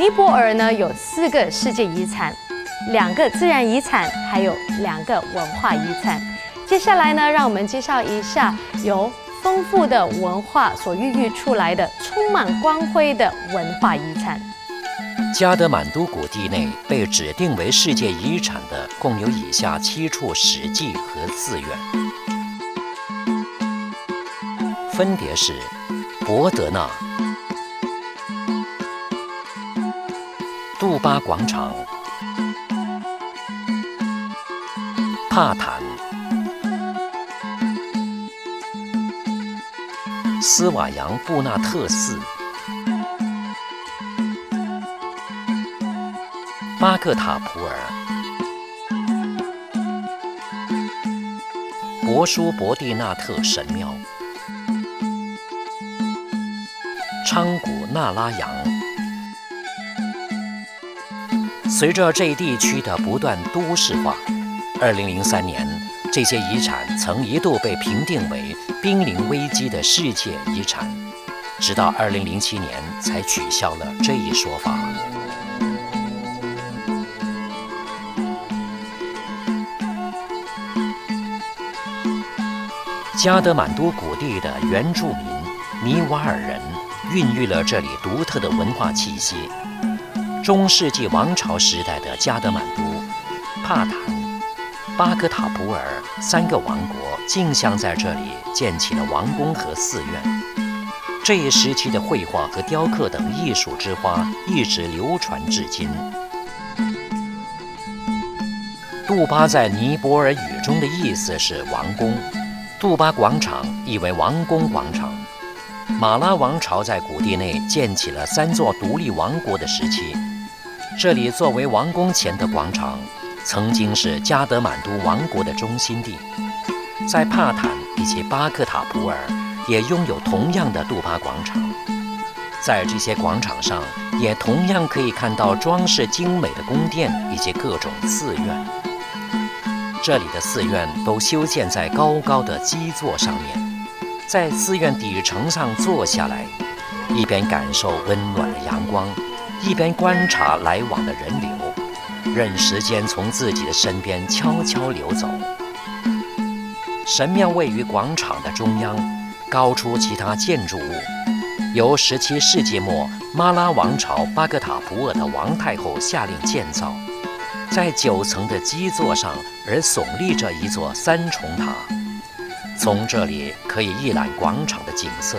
尼泊尔呢有四个世界遗产，两个自然遗产，还有两个文化遗产。接下来呢，让我们介绍一下由丰富的文化所孕育出来的充满光辉的文化遗产。加德满都谷地内被指定为世界遗产的共有以下七处史迹和寺院，分别是博德纳。杜巴广场、帕坦、斯瓦扬布纳特寺、巴克塔普尔、博舒博蒂纳特神庙、昌古纳拉扬。随着这一地区的不断都市化，2003年，这些遗产曾一度被评定为濒临危机的世界遗产，直到2007年才取消了这一说法。加德满都谷地的原住民尼瓦尔人孕育了这里独特的文化气息。中世纪王朝时代的加德满都、帕坦、巴格塔普尔三个王国竞相在这里建起了王宫和寺院。这一时期的绘画和雕刻等艺术之花一直流传至今。杜巴在尼泊尔语中的意思是王宫，杜巴广场意为王宫广场。马拉王朝在谷地内建起了三座独立王国的时期。这里作为王宫前的广场，曾经是加德满都王国的中心地。在帕坦以及巴克塔普尔也拥有同样的杜巴广场，在这些广场上也同样可以看到装饰精美的宫殿以及各种寺院。这里的寺院都修建在高高的基座上面，在寺院底层上坐下来，一边感受温暖的阳光。一边观察来往的人流，任时间从自己的身边悄悄流走。神庙位于广场的中央，高出其他建筑物，由17世纪末马拉王朝巴格塔普尔的王太后下令建造。在九层的基座上，而耸立着一座三重塔，从这里可以一览广场的景色。